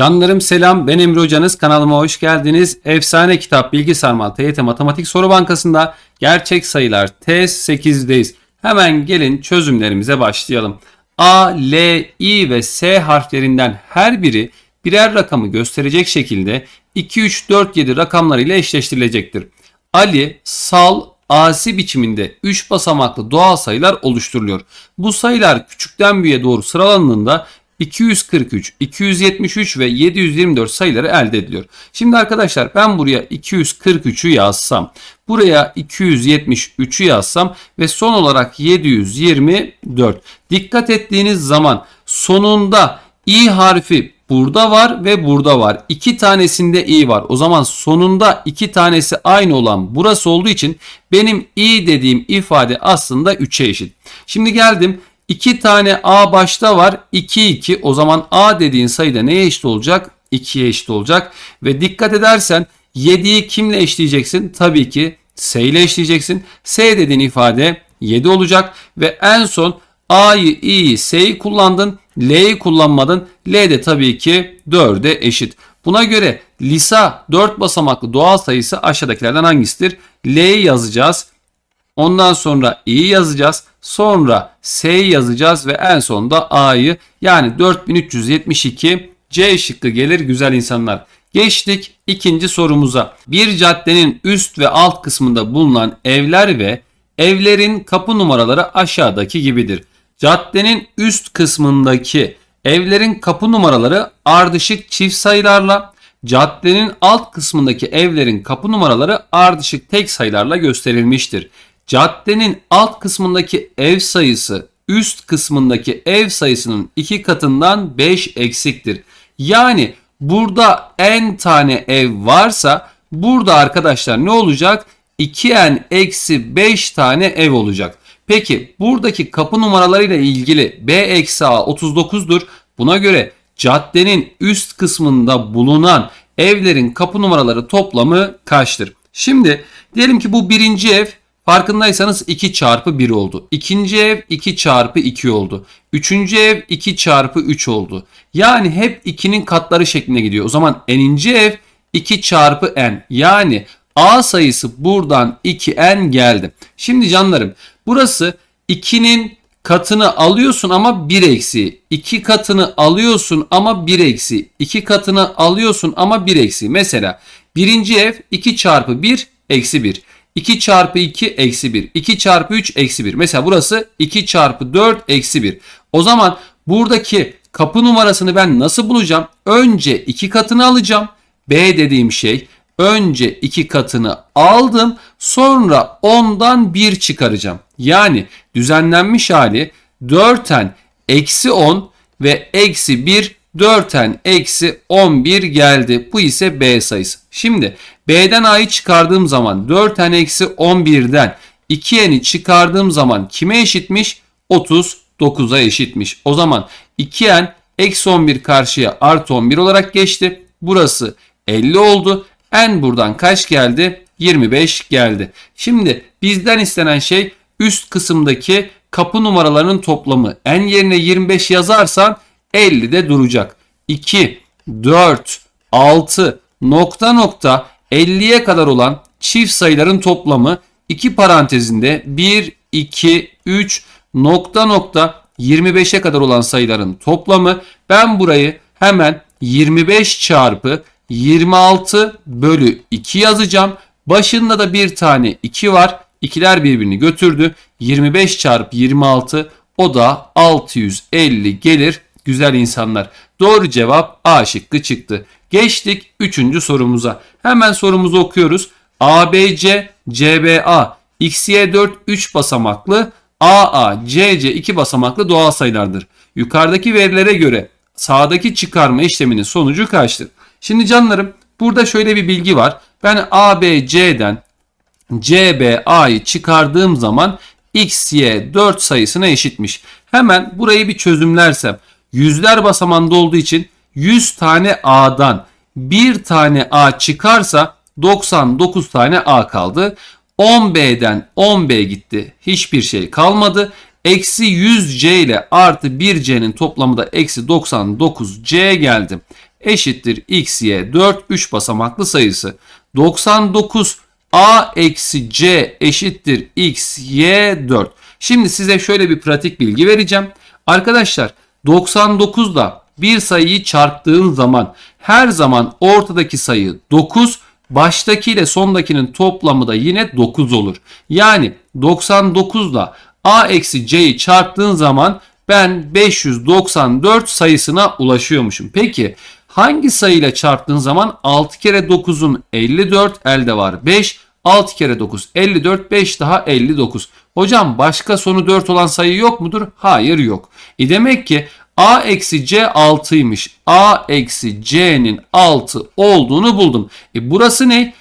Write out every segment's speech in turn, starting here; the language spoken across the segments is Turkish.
Canlarım selam ben Emre Hocanız kanalıma hoş geldiniz. Efsane kitap Bilgi Sarmal TYT Matematik Soru Bankası'nda gerçek sayılar test 8'deyiz. Hemen gelin çözümlerimize başlayalım. A, L, I ve S harflerinden her biri birer rakamı gösterecek şekilde 2, 3, 4, 7 rakamlarıyla eşleştirilecektir. Ali, Sal, asi biçiminde 3 basamaklı doğal sayılar oluşturuluyor. Bu sayılar küçükten büyüğe doğru sıralandığında 243, 273 ve 724 sayıları elde ediliyor. Şimdi arkadaşlar ben buraya 243'ü yazsam, buraya 273'ü yazsam ve son olarak 724. Dikkat ettiğiniz zaman sonunda i harfi burada var ve burada var. İki tanesinde i var. O zaman sonunda iki tanesi aynı olan burası olduğu için benim i dediğim ifade aslında 3'e eşit. Şimdi geldim 2 tane A başta var. 2 2. O zaman A dediğin sayıda neye eşit olacak? 2'ye eşit olacak. Ve dikkat edersen 7'yi kimle eşleyeceksin? Tabii ki S ile eşleyeceksin. S dediğin ifade 7 olacak. Ve en son A'yı, İ'yi, S'yi kullandın. L'yi kullanmadın. L de tabii ki 4'e eşit. Buna göre Lisa 4 basamaklı doğal sayısı aşağıdakilerden hangisidir? L'yi yazacağız. Ondan sonra i'yi yazacağız. Sonra s'yi yazacağız ve en sonunda a'yı yani 4372 C şıkkı gelir güzel insanlar. Geçtik ikinci sorumuza. Bir caddenin üst ve alt kısmında bulunan evler ve evlerin kapı numaraları aşağıdaki gibidir. Caddenin üst kısmındaki evlerin kapı numaraları ardışık çift sayılarla, caddenin alt kısmındaki evlerin kapı numaraları ardışık tek sayılarla gösterilmiştir. Caddenin alt kısmındaki ev sayısı üst kısmındaki ev sayısının iki katından 5 eksiktir. Yani burada n tane ev varsa burada arkadaşlar ne olacak? 2n eksi 5 tane ev olacak. Peki buradaki kapı numaralarıyla ilgili b eksi a 39'dur. Buna göre caddenin üst kısmında bulunan evlerin kapı numaraları toplamı kaçtır? Şimdi diyelim ki bu birinci ev Farkındaysanız 2 çarpı 1 oldu. İkinci ev 2 çarpı 2 oldu. Üçüncü ev 2 çarpı 3 oldu. Yani hep 2'nin katları şeklinde gidiyor. O zaman n'inci ev 2 çarpı n. Yani a sayısı buradan 2n geldi. Şimdi canlarım burası 2'nin katını alıyorsun ama 1 eksi. 2 katını alıyorsun ama 1 eksi. 2 katını alıyorsun ama 1 eksi. Mesela birinci ev 2 çarpı 1 eksi 1. 2 çarpı 2 eksi 1. 2 çarpı 3 eksi 1. Mesela burası 2 çarpı 4 eksi 1. O zaman buradaki kapı numarasını ben nasıl bulacağım? Önce 2 katını alacağım. B dediğim şey önce 2 katını aldım. Sonra ondan 1 çıkaracağım. Yani düzenlenmiş hali 4'ten eksi 10 ve eksi 1 4'ten eksi 11 geldi. Bu ise B sayısı. Şimdi B'den A'yı çıkardığım zaman 4n eksi 11'den 2n'i çıkardığım zaman kime eşitmiş? 39'a eşitmiş. O zaman 2n eksi 11 karşıya artı 11 olarak geçti. Burası 50 oldu. N buradan kaç geldi? 25 geldi. Şimdi bizden istenen şey üst kısımdaki kapı numaralarının toplamı. N yerine 25 yazarsan 50 de duracak. 2, 4, 6 nokta nokta 50'ye kadar olan çift sayıların toplamı iki parantezinde 1, 2, 3 nokta nokta 25'e kadar olan sayıların toplamı. Ben burayı hemen 25 çarpı 26 bölü 2 yazacağım. Başında da bir tane 2 var. İkiler birbirini götürdü. 25 çarpı 26 o da 650 gelir güzel insanlar. Doğru cevap A şıkkı çıktı. Geçtik 3. sorumuza. Hemen sorumuzu okuyoruz. ABC, CBA, XY4 3 basamaklı, AA, CC 2 basamaklı doğal sayılardır. Yukarıdaki verilere göre sağdaki çıkarma işleminin sonucu kaçtır? Şimdi canlarım burada şöyle bir bilgi var. Ben ABC'den CBA'yı çıkardığım zaman XY 4 sayısına eşitmiş. Hemen burayı bir çözümlersem yüzler basamanda olduğu için 100 tane A'dan bir tane A çıkarsa 99 tane A kaldı. 10B'den 10B gitti. Hiçbir şey kalmadı. Eksi 100C ile artı 1C'nin toplamı da eksi 99C geldi. eşittir x, y 4 3 basamaklı sayısı. 99 a eksi c eşittir x, y 4. Şimdi size şöyle bir pratik bilgi vereceğim. Arkadaşlar 99'da bir sayıyı çarptığın zaman her zaman ortadaki sayı 9, baştaki ile sondakinin toplamı da yine 9 olur. Yani 99'da a eksi c'yi çarptığın zaman ben 594 sayısına ulaşıyormuşum. Peki hangi sayıyla çarptığın zaman 6 kere 9'un 54 elde var 5. 6 kere 9 54 5 daha 59. Hocam başka sonu 4 olan sayı yok mudur? Hayır yok. E demek ki a eksi c 6'ymış. a eksi c'nin 6 olduğunu buldum. E burası ne?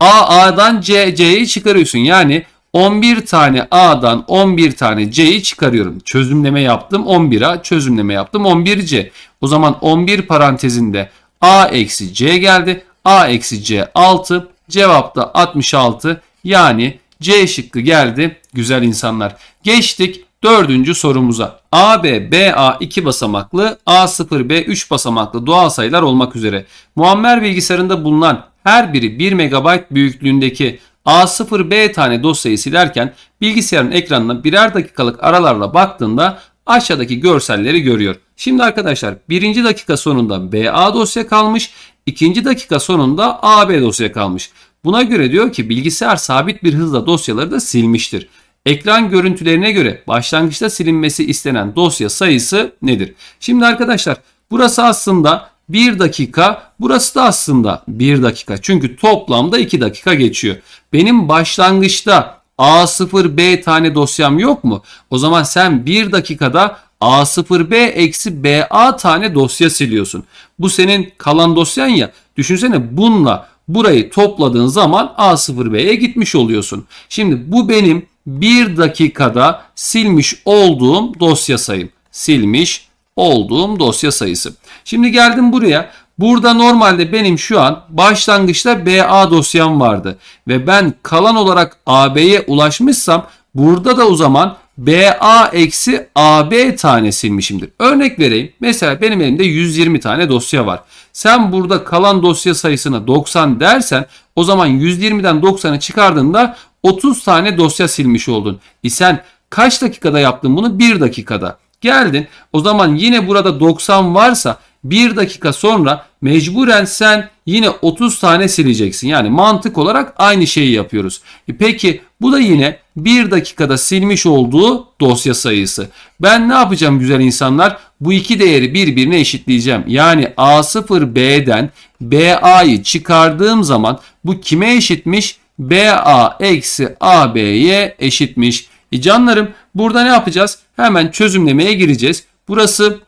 a a'dan c c'yi çıkarıyorsun. Yani 11 tane A'dan 11 tane C'yi çıkarıyorum. Çözümleme yaptım 11A, çözümleme yaptım 11C. O zaman 11 parantezinde A eksi C geldi. A eksi C 6. Cevap da 66. Yani C şıkkı geldi güzel insanlar. Geçtik dördüncü sorumuza. AB, BA 2 basamaklı, A0, B 3 basamaklı doğal sayılar olmak üzere. Muammer bilgisayarında bulunan her biri 1 MB büyüklüğündeki A0B tane dosyayı silerken bilgisayarın ekranına birer dakikalık aralarla baktığında aşağıdaki görselleri görüyor. Şimdi arkadaşlar birinci dakika sonunda BA dosya kalmış, ikinci dakika sonunda AB dosya kalmış. Buna göre diyor ki bilgisayar sabit bir hızla dosyaları da silmiştir. Ekran görüntülerine göre başlangıçta silinmesi istenen dosya sayısı nedir? Şimdi arkadaşlar burası aslında 1 dakika burası da aslında 1 dakika. Çünkü toplamda 2 dakika geçiyor. Benim başlangıçta A0B tane dosyam yok mu? O zaman sen 1 dakikada A0B eksi BA tane dosya siliyorsun. Bu senin kalan dosyan ya. Düşünsene bununla burayı topladığın zaman A0B'ye gitmiş oluyorsun. Şimdi bu benim 1 dakikada silmiş olduğum dosya sayım. Silmiş olduğum dosya sayısı. Şimdi geldim buraya. Burada normalde benim şu an başlangıçta BA dosyam vardı. Ve ben kalan olarak AB'ye ulaşmışsam burada da o zaman BA eksi AB tane silmişimdir. Örnek vereyim. Mesela benim elimde 120 tane dosya var. Sen burada kalan dosya sayısına 90 dersen o zaman 120'den 90'ı çıkardığında 30 tane dosya silmiş oldun. E sen kaç dakikada yaptın bunu? 1 dakikada. Geldin o zaman yine burada 90 varsa 1 dakika sonra mecburen sen yine 30 tane sileceksin. Yani mantık olarak aynı şeyi yapıyoruz. E peki bu da yine 1 dakikada silmiş olduğu dosya sayısı. Ben ne yapacağım güzel insanlar? Bu iki değeri birbirine eşitleyeceğim. Yani A0B'den BA'yı çıkardığım zaman bu kime eşitmiş? BA eksi AB'ye eşitmiş. E canlarım burada ne yapacağız? Hemen çözümlemeye gireceğiz. Burası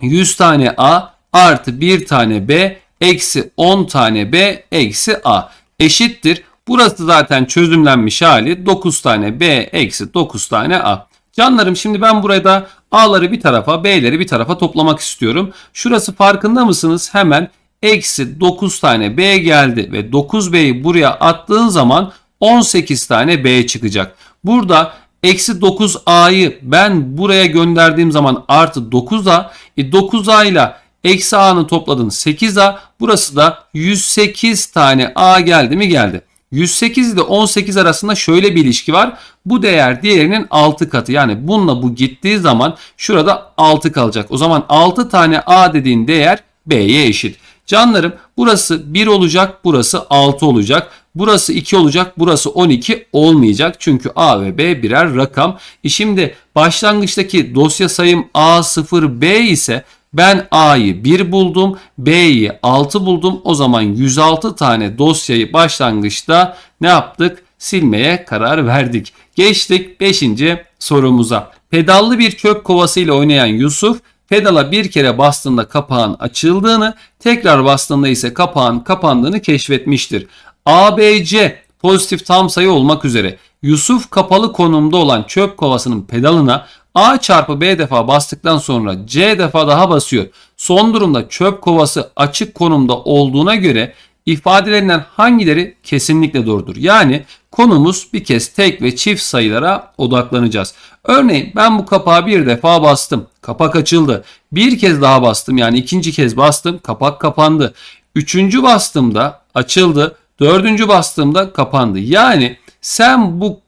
100 tane A artı 1 tane B eksi 10 tane B eksi A eşittir. Burası zaten çözümlenmiş hali 9 tane B eksi 9 tane A. Canlarım şimdi ben burada A'ları bir tarafa B'leri bir tarafa toplamak istiyorum. Şurası farkında mısınız? Hemen eksi 9 tane B geldi ve 9B'yi buraya attığın zaman 18 tane B çıkacak. Burada Eksi 9a'yı ben buraya gönderdiğim zaman artı 9a. E 9a ile eksi a'nı topladın 8a. Burası da 108 tane a geldi mi geldi. 108 ile 18 arasında şöyle bir ilişki var. Bu değer diğerinin 6 katı. Yani bununla bu gittiği zaman şurada 6 kalacak. O zaman 6 tane a dediğin değer b'ye eşit. Canlarım burası 1 olacak, burası 6 olacak. Burası 2 olacak, burası 12 olmayacak. Çünkü A ve B birer rakam. E şimdi başlangıçtaki dosya sayım A0B ise ben A'yı 1 buldum, B'yi 6 buldum. O zaman 106 tane dosyayı başlangıçta ne yaptık? Silmeye karar verdik. Geçtik 5. sorumuza. Pedallı bir çöp kovası ile oynayan Yusuf pedala bir kere bastığında kapağın açıldığını, tekrar bastığında ise kapağın kapandığını keşfetmiştir. ABC pozitif tam sayı olmak üzere Yusuf kapalı konumda olan çöp kovasının pedalına A çarpı B defa bastıktan sonra C defa daha basıyor. Son durumda çöp kovası açık konumda olduğuna göre ifadelerinden hangileri kesinlikle doğrudur? Yani konumuz bir kez tek ve çift sayılara odaklanacağız. Örneğin ben bu kapağı bir defa bastım. Kapak açıldı. Bir kez daha bastım yani ikinci kez bastım. Kapak kapandı. Üçüncü bastığımda açıldı. Dördüncü bastığımda kapandı. Yani sen bu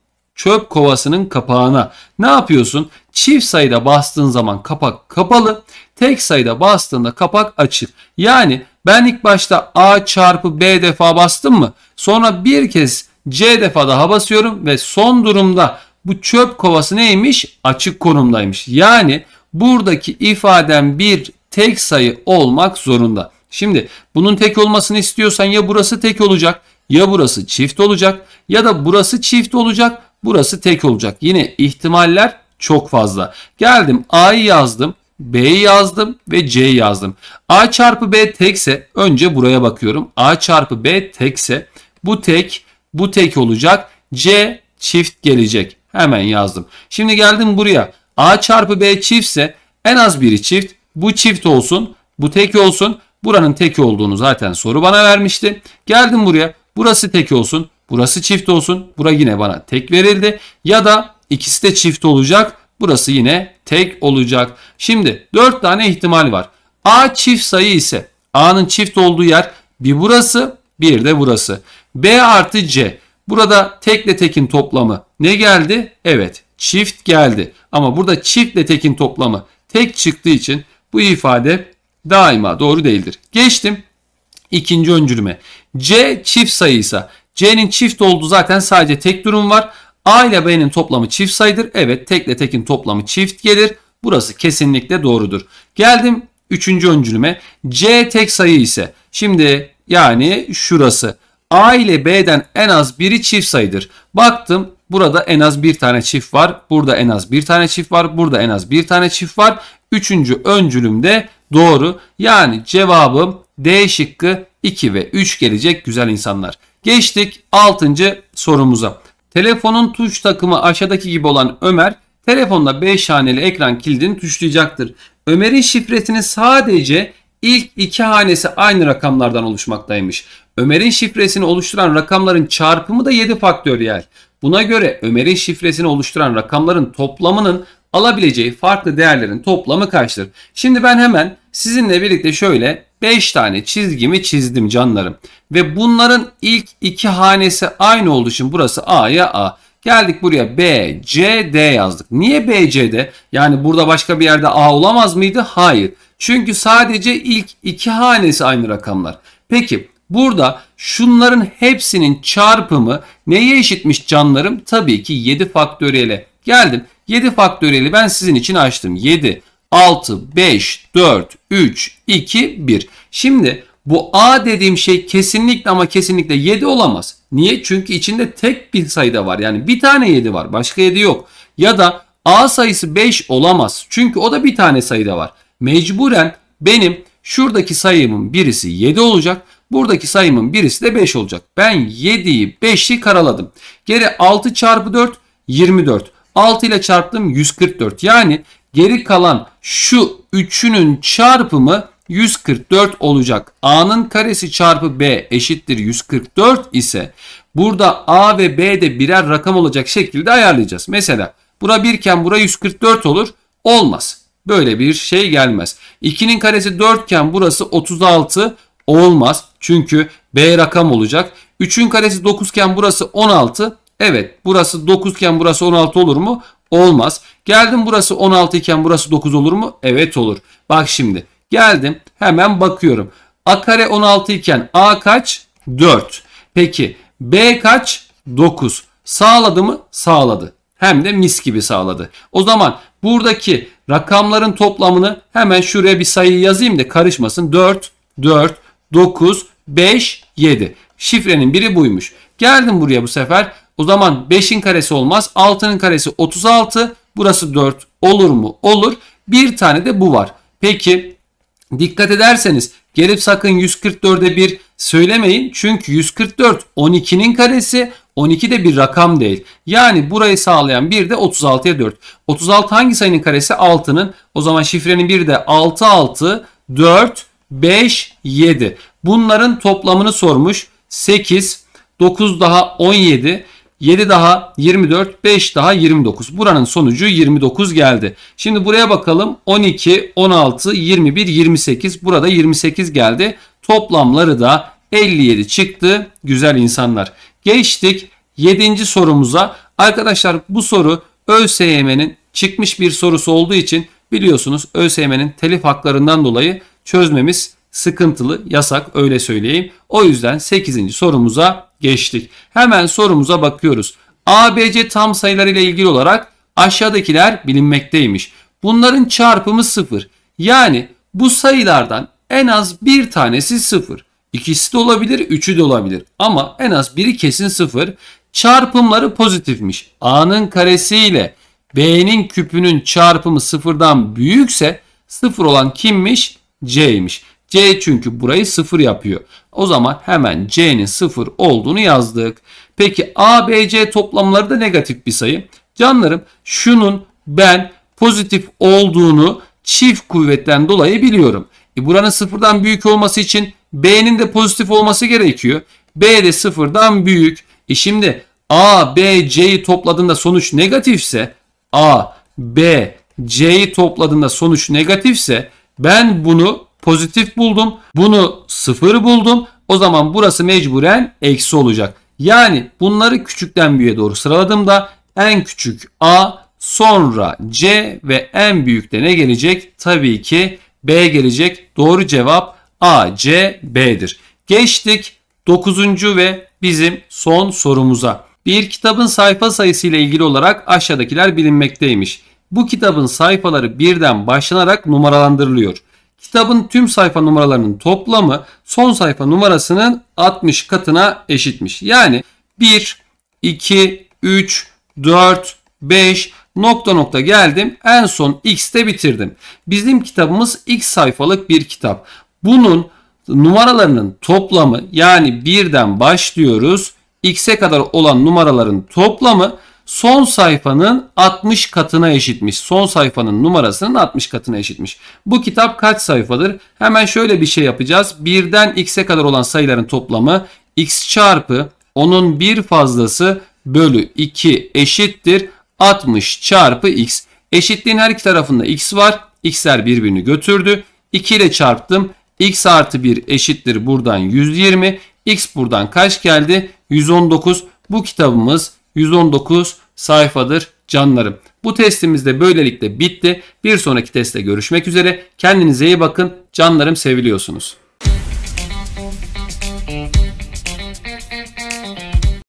çöp kovasının kapağına ne yapıyorsun? Çift sayıda bastığın zaman kapak kapalı. Tek sayıda bastığında kapak açık. Yani ben ilk başta A çarpı B defa bastım mı? Sonra bir kez C defa daha basıyorum ve son durumda bu çöp kovası neymiş? Açık konumdaymış. Yani buradaki ifadem bir tek sayı olmak zorunda. Şimdi bunun tek olmasını istiyorsan ya burası tek olacak ya burası çift olacak ya da burası çift olacak burası tek olacak. Yine ihtimaller çok fazla. Geldim A'yı yazdım. B'yi yazdım ve C'yi yazdım. A çarpı B tekse önce buraya bakıyorum. A çarpı B tekse bu tek bu tek olacak. C çift gelecek. Hemen yazdım. Şimdi geldim buraya. A çarpı B çiftse en az biri çift. Bu çift olsun. Bu tek olsun. Buranın tek olduğunu zaten soru bana vermişti. Geldim buraya. Burası tek olsun. Burası çift olsun. Bura yine bana tek verildi. Ya da ikisi de çift olacak. Burası yine tek olacak. Şimdi 4 tane ihtimal var. A çift sayı ise A'nın çift olduğu yer bir burası bir de burası. B artı C. Burada tekle tekin toplamı ne geldi? Evet çift geldi. Ama burada çiftle tekin toplamı tek çıktığı için bu ifade daima doğru değildir. Geçtim ikinci öncülüme. C çift sayıysa C'nin çift olduğu zaten sadece tek durum var. A ile B'nin toplamı çift sayıdır. Evet tekle tekin toplamı çift gelir. Burası kesinlikle doğrudur. Geldim üçüncü öncülüme. C tek sayı ise şimdi yani şurası. A ile B'den en az biri çift sayıdır. Baktım burada en az bir tane çift var. Burada en az bir tane çift var. Burada en az bir tane çift var. Üçüncü öncülümde doğru. Yani cevabım D şıkkı 2 ve 3 gelecek güzel insanlar. Geçtik 6. sorumuza. Telefonun tuş takımı aşağıdaki gibi olan Ömer telefonda 5 haneli ekran kilidini tuşlayacaktır. Ömer'in şifresini sadece ilk iki hanesi aynı rakamlardan oluşmaktaymış. Ömer'in şifresini oluşturan rakamların çarpımı da 7 faktöriyel. Buna göre Ömer'in şifresini oluşturan rakamların toplamının alabileceği farklı değerlerin toplamı kaçtır? Şimdi ben hemen sizinle birlikte şöyle 5 tane çizgimi çizdim canlarım. Ve bunların ilk iki hanesi aynı olduğu için burası A'ya A. Geldik buraya B, C, D yazdık. Niye B, C, D? Yani burada başka bir yerde A olamaz mıydı? Hayır. Çünkü sadece ilk iki hanesi aynı rakamlar. Peki burada şunların hepsinin çarpımı neye eşitmiş canlarım? Tabii ki 7 faktöriyele. Geldim 7 faktöriyeli ben sizin için açtım. 7, 6, 5, 4, 3, 2, 1. Şimdi bu A dediğim şey kesinlikle ama kesinlikle 7 olamaz. Niye? Çünkü içinde tek bir sayıda var. Yani bir tane 7 var. Başka 7 yok. Ya da A sayısı 5 olamaz. Çünkü o da bir tane sayıda var. Mecburen benim şuradaki sayımın birisi 7 olacak. Buradaki sayımın birisi de 5 olacak. Ben 7'yi 5'i karaladım. Geri 6 çarpı 4 24. 6 ile çarptım 144. Yani geri kalan şu üçünün çarpımı 144 olacak. A'nın karesi çarpı B eşittir 144 ise burada A ve B de birer rakam olacak şekilde ayarlayacağız. Mesela bura 1 iken bura 144 olur. Olmaz. Böyle bir şey gelmez. 2'nin karesi 4 iken burası 36 olmaz. Çünkü B rakam olacak. 3'ün karesi 9 iken burası 16. Evet burası 9 iken burası 16 olur mu? Olmaz. Geldim burası 16 iken burası 9 olur mu? Evet olur. Bak şimdi geldim hemen bakıyorum. A kare 16 iken A kaç? 4. Peki B kaç? 9. Sağladı mı? Sağladı. Hem de mis gibi sağladı. O zaman buradaki rakamların toplamını hemen şuraya bir sayı yazayım da karışmasın. 4, 4, 9, 5, 7. Şifrenin biri buymuş. Geldim buraya bu sefer. O zaman 5'in karesi olmaz. 6'nın karesi 36. Burası 4 olur mu? Olur. Bir tane de bu var. Peki dikkat ederseniz gelip sakın 144'e 1 söylemeyin. Çünkü 144 12'nin karesi 12 de bir rakam değil. Yani burayı sağlayan bir de 36'ya 4. 36 hangi sayının karesi? 6'nın. O zaman şifrenin bir de 6 6 4 5 7. Bunların toplamını sormuş. 8, 9 daha 17, 7 daha 24, 5 daha 29. Buranın sonucu 29 geldi. Şimdi buraya bakalım. 12, 16, 21, 28. Burada 28 geldi. Toplamları da 57 çıktı. Güzel insanlar. Geçtik 7. sorumuza. Arkadaşlar bu soru ÖSYM'nin çıkmış bir sorusu olduğu için biliyorsunuz ÖSYM'nin telif haklarından dolayı çözmemiz sıkıntılı, yasak öyle söyleyeyim. O yüzden 8. sorumuza geçtik. Hemen sorumuza bakıyoruz. ABC tam sayılar ile ilgili olarak aşağıdakiler bilinmekteymiş. Bunların çarpımı 0. Yani bu sayılardan en az bir tanesi 0. İkisi de olabilir, üçü de olabilir. Ama en az biri kesin 0. Çarpımları pozitifmiş. A'nın karesi ile B'nin küpünün çarpımı sıfırdan büyükse sıfır olan kimmiş? C'ymiş. C çünkü burayı sıfır yapıyor. O zaman hemen C'nin sıfır olduğunu yazdık. Peki A, B, C toplamları da negatif bir sayı. Canlarım şunun ben pozitif olduğunu çift kuvvetten dolayı biliyorum. E buranın sıfırdan büyük olması için B'nin de pozitif olması gerekiyor. B de sıfırdan büyük. E şimdi A, B, C'yi topladığında sonuç negatifse A, B, C'yi topladığında sonuç negatifse ben bunu pozitif buldum. Bunu sıfır buldum. O zaman burası mecburen eksi olacak. Yani bunları küçükten büyüğe doğru sıraladığımda en küçük A, sonra C ve en büyük de ne gelecek? Tabii ki B gelecek. Doğru cevap A, C, B'dir. Geçtik 9. ve bizim son sorumuza. Bir kitabın sayfa sayısı ile ilgili olarak aşağıdakiler bilinmekteymiş. Bu kitabın sayfaları birden başlanarak numaralandırılıyor. Kitabın tüm sayfa numaralarının toplamı son sayfa numarasının 60 katına eşitmiş. Yani 1, 2, 3, 4, 5 nokta nokta geldim. En son x'te bitirdim. Bizim kitabımız x sayfalık bir kitap. Bunun numaralarının toplamı yani birden başlıyoruz. X'e kadar olan numaraların toplamı son sayfanın 60 katına eşitmiş. Son sayfanın numarasının 60 katına eşitmiş. Bu kitap kaç sayfadır? Hemen şöyle bir şey yapacağız. Birden x'e kadar olan sayıların toplamı x çarpı onun bir fazlası bölü 2 eşittir 60 çarpı x. Eşitliğin her iki tarafında x var. x'ler birbirini götürdü. 2 ile çarptım. x artı 1 eşittir buradan 120. x buradan kaç geldi? 119. Bu kitabımız 119 sayfadır canlarım. Bu testimiz de böylelikle bitti. Bir sonraki testte görüşmek üzere. Kendinize iyi bakın. Canlarım seviliyorsunuz.